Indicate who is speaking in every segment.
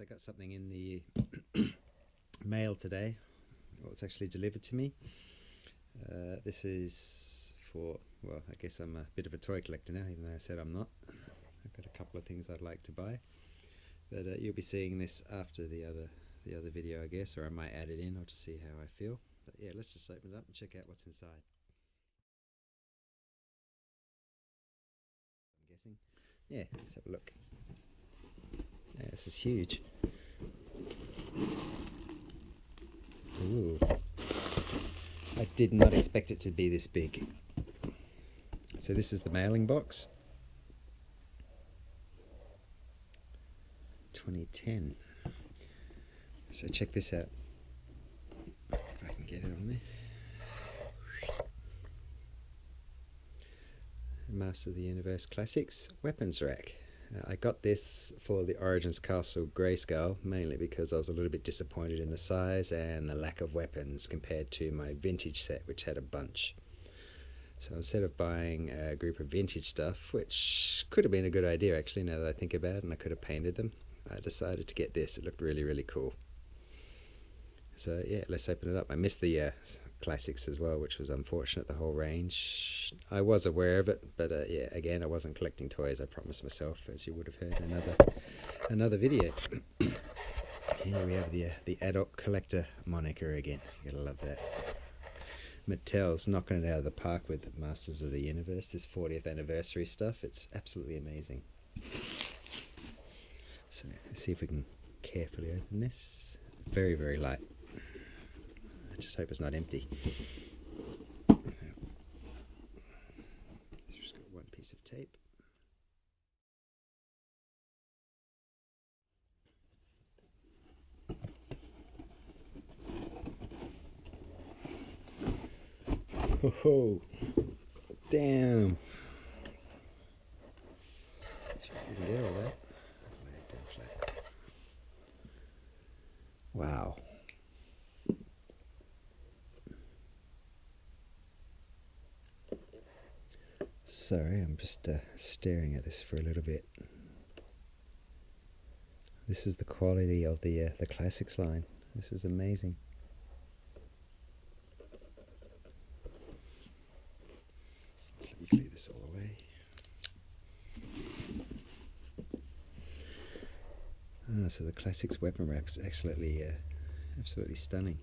Speaker 1: I got something in the mail today. It's actually delivered to me. Uh, this is for, well, I guess I'm a bit of a toy collector now, even though I said I'm not. I've got a couple of things I'd like to buy. But uh, you'll be seeing this after the other the other video, I guess, or I might add it in or to see how I feel. But yeah, let's just open it up and check out what's inside. I'm guessing. Yeah, let's have a look. Yeah, this is huge. Ooh. I did not expect it to be this big. So this is the mailing box. 2010. So check this out. If I can get it on there. Master of the Universe Classics Weapons Rack. I got this for the Origins Castle Grayskull mainly because I was a little bit disappointed in the size and the lack of weapons compared to my vintage set which had a bunch. So instead of buying a group of vintage stuff, which could have been a good idea actually now that I think about it and I could have painted them, I decided to get this. It looked really really cool. So yeah, let's open it up. I missed the uh, classics as well, which was unfortunate. The whole range. I was aware of it, but uh, yeah, again, I wasn't collecting toys. I promised myself, as you would have heard in another another video. Here we have the uh, the adult collector moniker again. You gotta love that. Mattel's knocking it out of the park with Masters of the Universe. This 40th anniversary stuff. It's absolutely amazing. So let's see if we can carefully open this. Very very light just hope it's not empty. Just got one piece of tape. Damn. Sure you can get all that. Wow. Sorry, I'm just uh, staring at this for a little bit. This is the quality of the uh, the classics line. This is amazing. let me clear this all away. Ah, so the classics weapon wrap is absolutely, uh, absolutely stunning.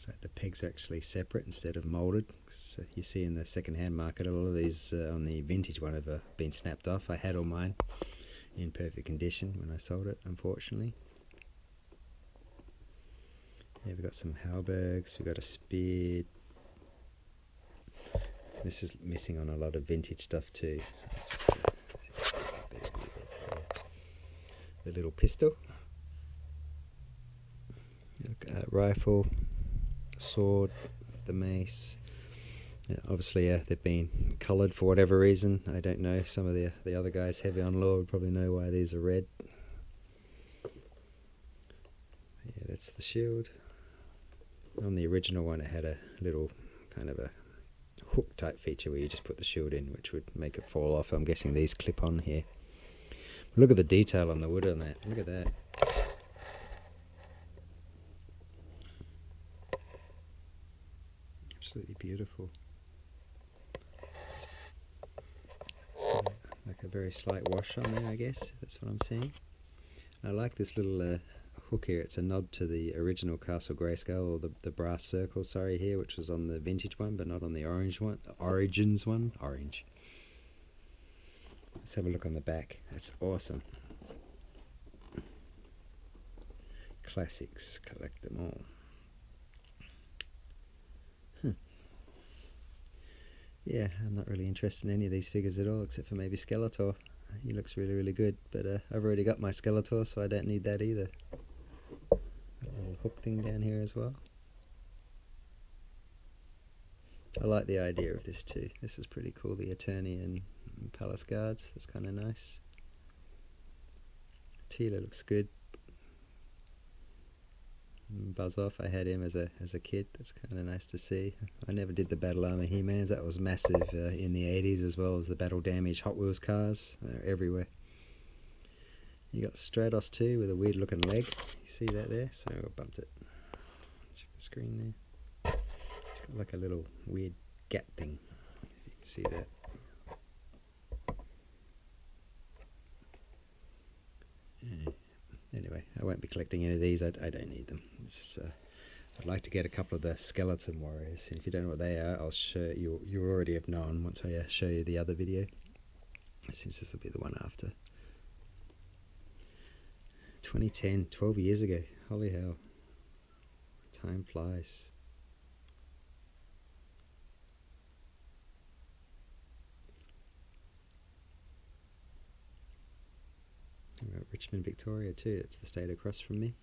Speaker 1: So the pegs are actually separate instead of molded. So you see in the second-hand market, a lot of these uh, on the vintage one have uh, been snapped off. I had all mine in perfect condition when I sold it, unfortunately. Yeah, we've got some Halberds, we've got a spear. This is missing on a lot of vintage stuff too. Uh, the little pistol. Uh, rifle, sword, the mace. Yeah, obviously, uh, they've been coloured for whatever reason. I don't know. Some of the the other guys heavy on lore would probably know why these are red. Yeah, that's the shield. On the original one, it had a little kind of a hook type feature where you just put the shield in, which would make it fall off. I'm guessing these clip on here. Look at the detail on the wood on that. Look at that. Absolutely beautiful. It's got like a very slight wash on there, I guess. That's what I'm seeing. I like this little uh, hook here. It's a nod to the original Castle Grayskull, or the, the brass circle, sorry, here, which was on the vintage one, but not on the orange one, the Origins one. Orange. Let's have a look on the back. That's awesome. Classics, collect them all. Yeah, I'm not really interested in any of these figures at all, except for maybe Skeletor. He looks really, really good, but uh, I've already got my Skeletor, so I don't need that either. a little hook thing down here as well. I like the idea of this too. This is pretty cool, the Eternian Palace Guards. That's kind of nice. Teela looks good. Buzz off. I had him as a as a kid. That's kind of nice to see. I never did the Battle Armor He-Mans. That was massive uh, in the 80s as well as the Battle Damage Hot Wheels cars. They're everywhere. You got Stratos too with a weird looking leg. You see that there? So I bumped it. Check the screen there. It's got like a little weird gap thing. You can see that. Anyway, I won't be collecting any of these. I, I don't need them. It's uh, I'd like to get a couple of the skeleton warriors. If you don't know what they are, I'll show you. You already have known once I uh, show you the other video. Since this will be the one after. 2010, 12 years ago. Holy hell. Time flies. Richmond, Victoria too. It's the state across from me.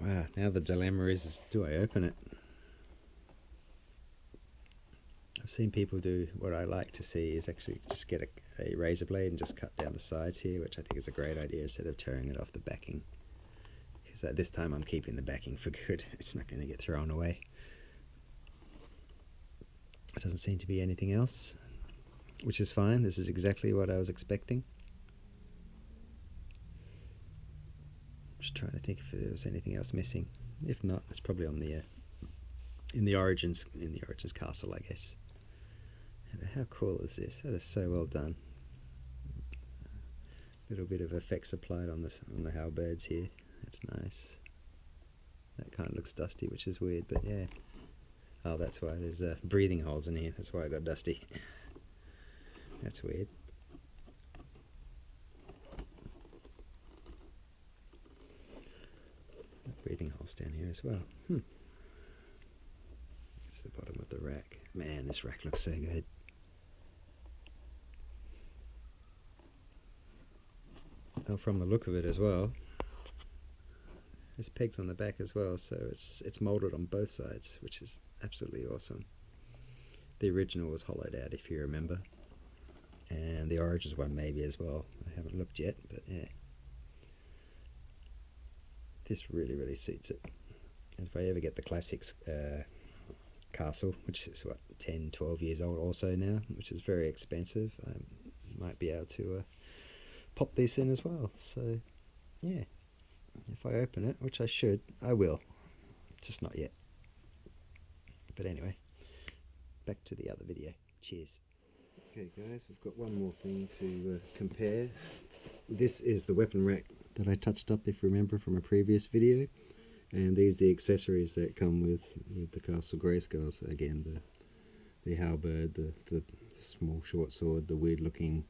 Speaker 1: Wow, now the dilemma is, is do I open it? I've seen people do what I like to see is actually just get a, a razor blade and just cut down the sides here, which I think is a great idea instead of tearing it off the backing. Because at uh, this time I'm keeping the backing for good. It's not going to get thrown away. There doesn't seem to be anything else, which is fine. This is exactly what I was expecting. Just trying to think if there was anything else missing. If not, it's probably on the uh, in the origins in the origins castle, I guess. How cool is this? That is so well done. A little bit of effects applied on this on the halberds here. That's nice. That kind of looks dusty, which is weird, but yeah. Oh, that's why there's uh, breathing holes in here. That's why I got dusty. That's weird. Breathing holes down here as well. Hmm. That's the bottom of the rack. Man, this rack looks so good. Oh, from the look of it as well, there's pegs on the back as well, so it's it's molded on both sides, which is absolutely awesome. The original was hollowed out, if you remember, and the Origins one maybe as well. I haven't looked yet, but yeah, this really really suits it. And if I ever get the classics uh, castle, which is what 10, 12 years old also now, which is very expensive, I might be able to uh, pop this in as well. So yeah if I open it, which I should, I will, just not yet. But anyway, back to the other video. Cheers. Okay guys, we've got one more thing to uh, compare. This is the weapon rack that I touched up, if you remember, from a previous video. And these are the accessories that come with, with the Castle Grayskull. So again, the the halberd, the, the small short sword, the weird looking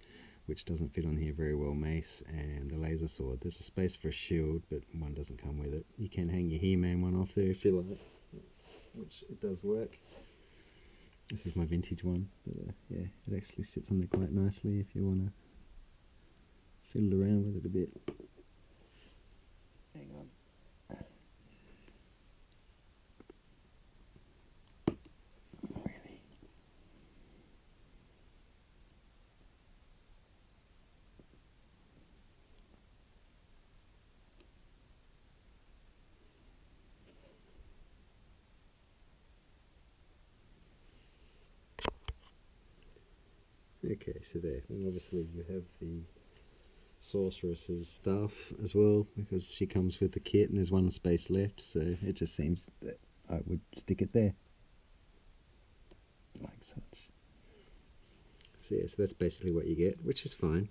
Speaker 1: which doesn't fit on here very well, mace, and the laser sword. There's a space for a shield, but one doesn't come with it. You can hang your He-Man one off there if you like, which it does work. This is my vintage one, but uh, yeah, it actually sits on there quite nicely if you want to fiddle around with it a bit. Okay, so there. And obviously you have the sorceress's staff as well because she comes with the kit and there's one space left so it just seems that I would stick it there. Like such. So yeah so that's basically what you get which is fine.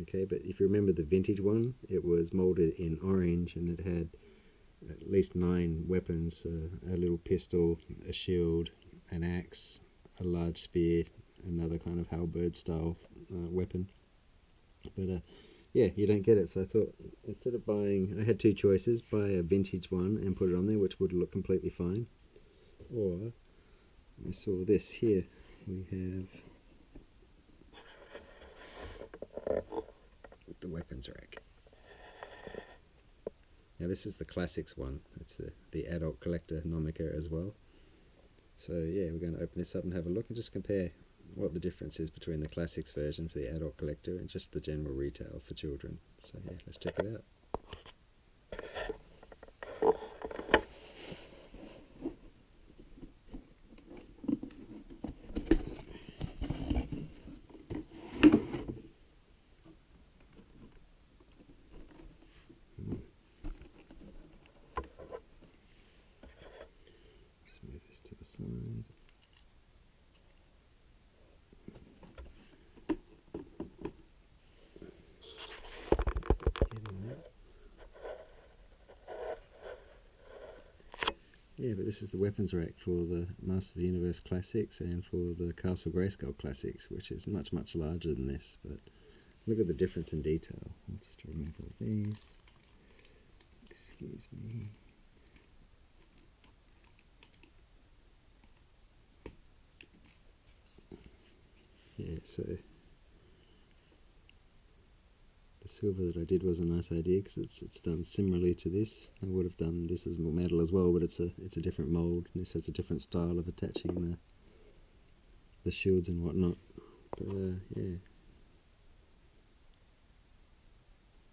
Speaker 1: Okay but if you remember the vintage one it was molded in orange and it had at least nine weapons uh, a little pistol a shield an axe a large spear another kind of halberd style uh, weapon. But uh, yeah, you don't get it. So I thought instead of buying, I had two choices: buy a vintage one and put it on there, which would look completely fine, or I saw this here. We have the weapons rack. Now this is the classics one. It's the, the adult collector Nomica as well. So yeah, we're going to open this up and have a look and just compare what the difference is between the classics version for the adult collector and just the general retail for children. So yeah, let's check it out. side. Getting there. Yeah, but this is the weapons rack for the Masters of the Universe Classics and for the Castle Grayskull Classics, which is much, much larger than this. But look at the difference in detail. Let's just remove all these. Excuse me. Yeah, so the silver that I did was a nice idea because it's it's done similarly to this. I would have done this as metal as well, but it's a it's a different mold. This has a different style of attaching the the shields and whatnot. But uh, yeah.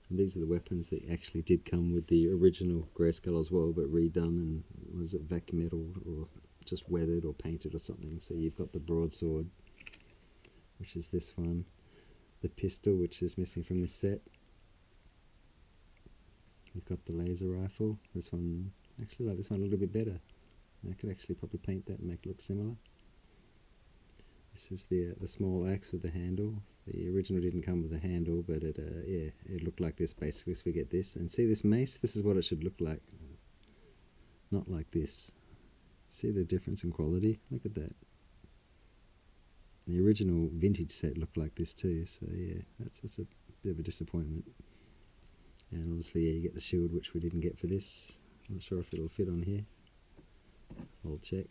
Speaker 1: And these are the weapons that actually did come with the original Grayskull as well, but redone and was it vacuum metal or just weathered or painted or something. So you've got the broadsword, which is this one the pistol which is missing from this set. We've got the laser rifle. This one, actually like this one a little bit better. I could actually probably paint that and make it look similar. This is the uh, the small axe with the handle. The original didn't come with a handle, but it uh, yeah it looked like this basically. So we get this and see this mace. This is what it should look like. Not like this. See the difference in quality? Look at that. The original vintage set looked like this too, so yeah, that's that's a bit of a disappointment. And obviously, yeah, you get the shield, which we didn't get for this. I'm not sure if it'll fit on here. I'll check.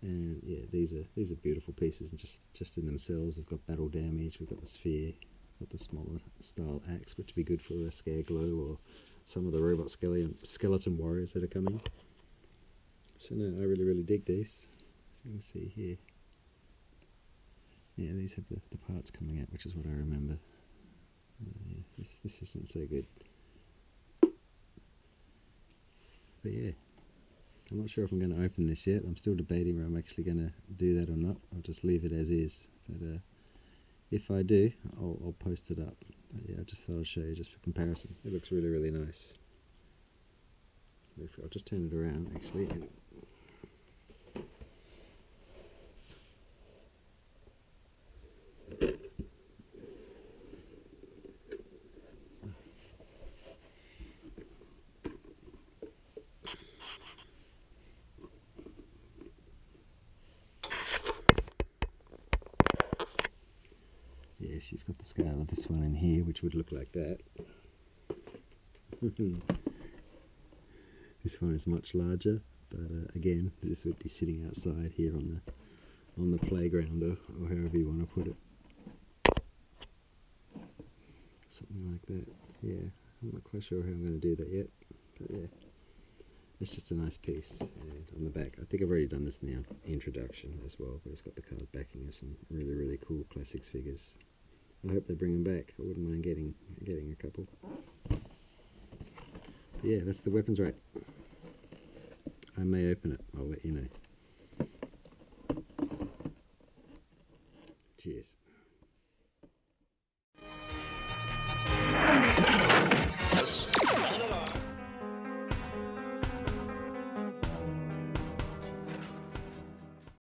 Speaker 1: And yeah, these are these are beautiful pieces, and just just in themselves, they've got battle damage. We've got the sphere, got the smaller style axe, which would be good for a Scare Glow or some of the robot skeleton skeleton warriors that are coming. So no, I really really dig these. You can see here. Yeah, these have the, the parts coming out, which is what I remember. Uh, yeah, this, this isn't so good. But yeah, I'm not sure if I'm going to open this yet. I'm still debating whether I'm actually going to do that or not. I'll just leave it as is. But uh, if I do, I'll, I'll post it up. But yeah, I just thought I'd show you just for comparison. It looks really, really nice. I'll just turn it around actually. yes you've got the scale of this one in here which would look like that. This one is much larger but uh, again this would be sitting outside here on the on the playground or, or however you want to put it. Something like that yeah. I'm not quite sure how I'm going to do that yet but yeah. It's just a nice piece and on the back I think I've already done this in the introduction as well but it's got the card backing of some really really cool classics figures I hope they bring them back. I wouldn't mind getting getting a couple. Yeah, that's the weapons rack. I may open it. I'll let you know. Cheers.